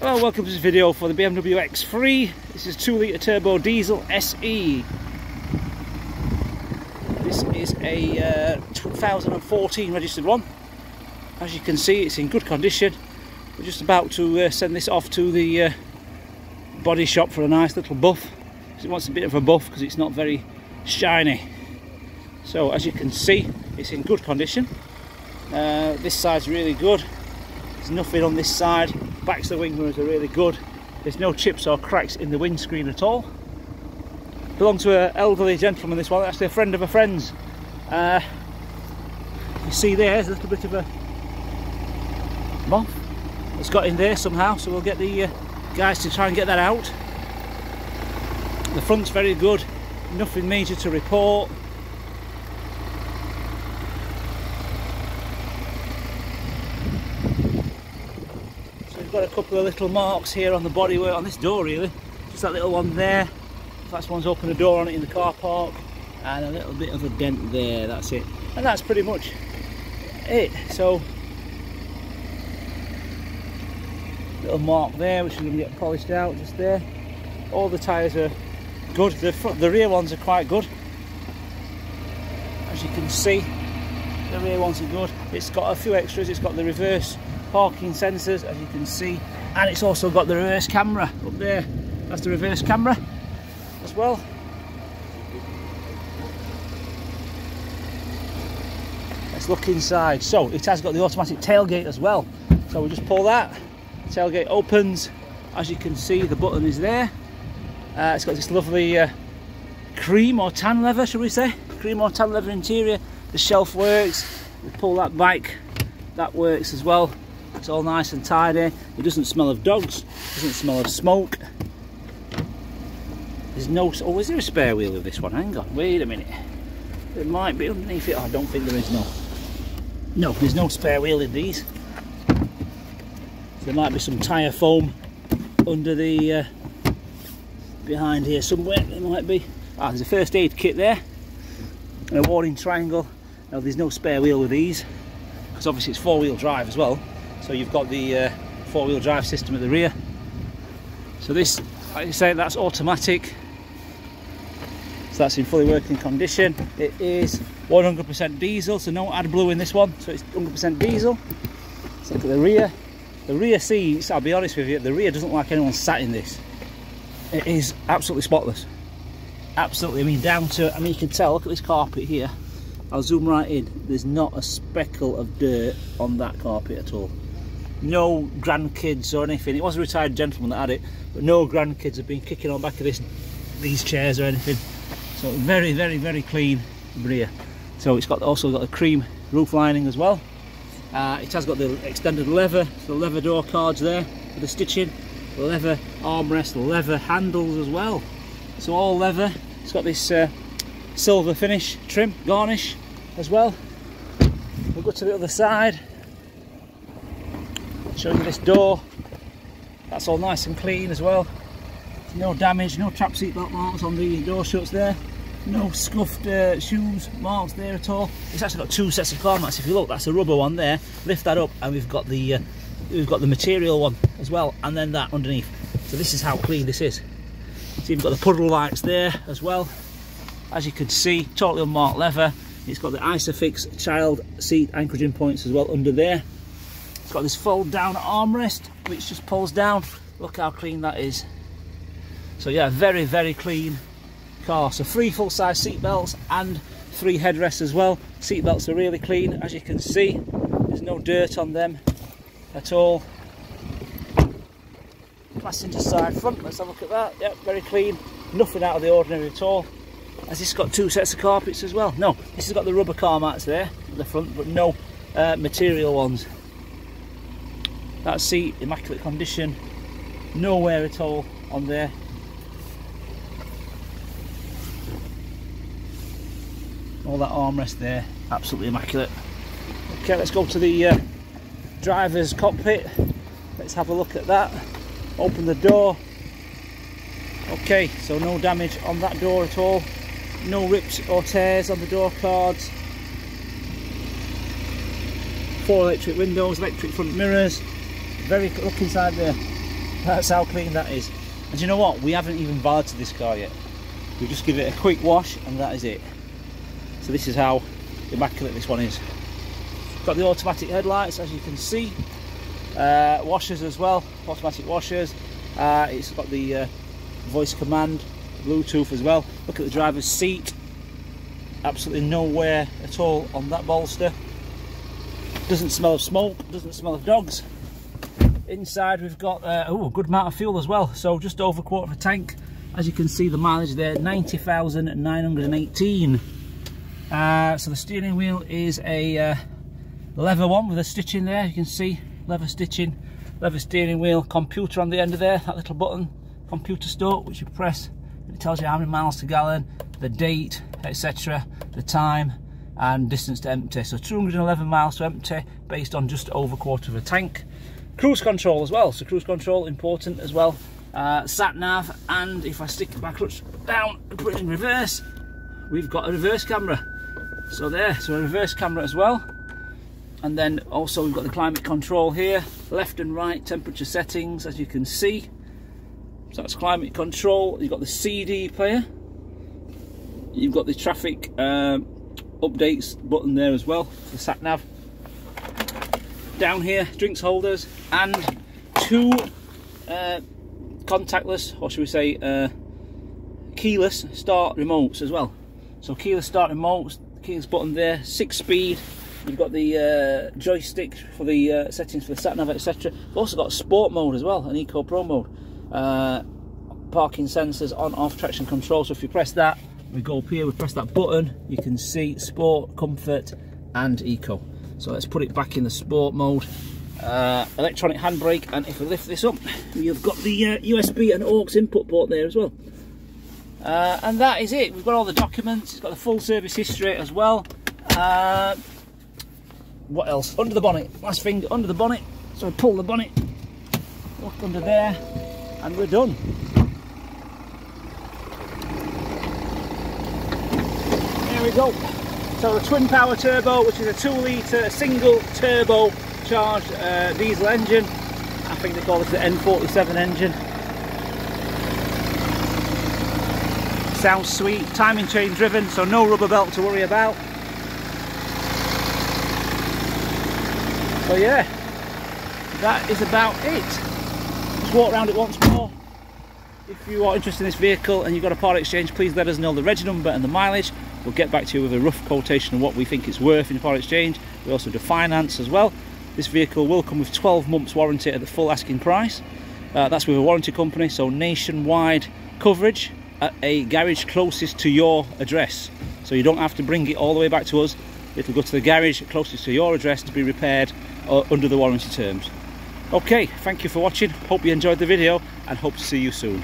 Hello, welcome to this video for the BMW X3. This is 2 litre turbo diesel SE. This is a uh, 2014 registered one. As you can see, it's in good condition. We're just about to uh, send this off to the uh, body shop for a nice little buff. It wants a bit of a buff because it's not very shiny. So as you can see, it's in good condition. Uh, this side's really good. There's nothing on this side. Backs of the wing mirrors are really good. There's no chips or cracks in the windscreen at all. Belongs to an elderly gentleman this one, actually a friend of a friend's. Uh, you see there's a little bit of a moth that's got in there somehow, so we'll get the uh, guys to try and get that out. The front's very good, nothing major to report. We've got a couple of little marks here on the bodywork on this door really. Just that little one there. That's one's opened a door on it in the car park. And a little bit of a dent there, that's it. And that's pretty much it. So little mark there which is going to get polished out just there all the tyres are good the, front, the rear ones are quite good as you can see the rear ones are good it's got a few extras it's got the reverse parking sensors as you can see. And it's also got the reverse camera up there. That's the reverse camera as well. Let's look inside. So it has got the automatic tailgate as well. So we just pull that. Tailgate opens. As you can see the button is there. Uh, it's got this lovely uh, cream or tan leather shall we say? Cream or tan leather interior. The shelf works. We pull that back that works as well it's all nice and tidy. It doesn't smell of dogs doesn't smell of smoke. There's no oh is there a spare wheel of this one? Hang on wait a minute. There might be underneath it. Oh, I don't think there is no. No there's no spare wheel in these. There might be some tyre foam under the uh, behind here somewhere. There might be. Ah there's a first aid kit there and a warning triangle. Now there's no spare wheel with these because obviously it's four-wheel drive as well so you've got the uh, four-wheel drive system at the rear so this like I say that's automatic so that's in fully working condition it is 100% diesel so no AdBlue in this one so it's 100% diesel let's look at the rear the rear seats, I'll be honest with you, the rear doesn't like anyone sat in this. It is absolutely spotless. Absolutely, I mean down to, I mean you can tell, look at this carpet here. I'll zoom right in. There's not a speckle of dirt on that carpet at all. No grandkids or anything. It was a retired gentleman that had it, but no grandkids have been kicking on back of this, these chairs or anything. So very, very, very clean rear. So it's got also got a cream roof lining as well. Uh, it has got the extended leather, the leather door cards there for the stitching, the leather armrest, the leather handles as well. So all leather. It's got this uh, silver finish trim, garnish as well. We'll go to the other side. Show you this door. That's all nice and clean as well. No damage, no trap seat belt marks on the door shuts there. No scuffed uh, shoes marks there at all. It's actually got two sets of car mats if you look that's a rubber one there. Lift that up and we've got the uh, we've got the material one as well and then that underneath. So this is how clean this is. So you've got the puddle lights there as well. As you can see totally unmarked leather. It's got the isofix child seat anchoring points as well under there it's got this fold down armrest which just pulls down look how clean that is so yeah very very clean car. So three full-size seat belts and three headrests as well. Seat belts are really clean, as you can see. There's no dirt on them at all. Passenger side front, let's have a look at that. Yep, very clean. Nothing out of the ordinary at all. Has this got two sets of carpets as well? No, this has got the rubber car mats there at the front, but no uh, material ones. That seat, immaculate condition. Nowhere at all on there. all that armrest there absolutely immaculate. Okay let's go to the uh, driver's cockpit. Let's have a look at that. Open the door. Okay so no damage on that door at all. No rips or tears on the door cards. Four electric windows electric front mirrors very look inside there That's how clean that is. And you know what? We haven't even valeted this car yet. We just give it a quick wash and that is it. So this is how immaculate this one is. Got the automatic headlights as you can see. Uh, washers as well, automatic washers. Uh, it's got the uh, voice command, Bluetooth as well. Look at the driver's seat. Absolutely no wear at all on that bolster. Doesn't smell of smoke, doesn't smell of dogs. Inside we've got uh, oh, a good amount of fuel as well. So just over a quarter of a tank. As you can see the mileage there, 90,918. Uh, so the steering wheel is a uh, leather one with a stitching there. You can see leather stitching, leather steering wheel, computer on the end of there, that little button, computer start, which you press. and It tells you how many miles to gallon, the date, etc., the time, and distance to empty. So 211 miles to empty based on just over a quarter of a tank. Cruise control as well, so cruise control important as well. Uh, sat nav, and if I stick my clutch down and put it in reverse, we've got a reverse camera. So there, so a reverse camera as well. And then also we've got the climate control here, left and right temperature settings, as you can see. So that's climate control. You've got the CD player. You've got the traffic um, updates button there as well, the sat nav. Down here, drinks holders and two uh, contactless, or should we say, uh, keyless start remotes as well. So keyless start remotes, keyless button there, six speed. You've got the uh, joystick for the uh, settings for the sat nav, etc. You've also got sport mode as well, an Eco Pro mode. Uh, parking sensors on off traction control. So if you press that, we go up here, we press that button, you can see sport, comfort and eco. So let's put it back in the sport mode. Uh, electronic handbrake and if we lift this up, you've got the uh, USB and aux input port there as well. Uh, and that is it. We've got all the documents, it's got the full service history as well. Uh, what else? Under the bonnet, last thing, under the bonnet. So pull the bonnet, look under there, and we're done. There we go. So the twin power turbo, which is a two litre single turbo charged uh, diesel engine. I think they call this the N47 engine. Sounds sweet, timing chain driven, so no rubber belt to worry about. So yeah, that is about it. Just walk around it once more. If you are interested in this vehicle and you've got a part exchange, please let us know the reg number and the mileage. We'll get back to you with a rough quotation of what we think it's worth in part exchange. We also do finance as well. This vehicle will come with 12 months warranty at the full asking price. Uh, that's with a warranty company, so nationwide coverage at a garage closest to your address. So you don't have to bring it all the way back to us. It'll go to the garage closest to your address to be repaired uh, under the warranty terms. Okay, thank you for watching. Hope you enjoyed the video and hope to see you soon.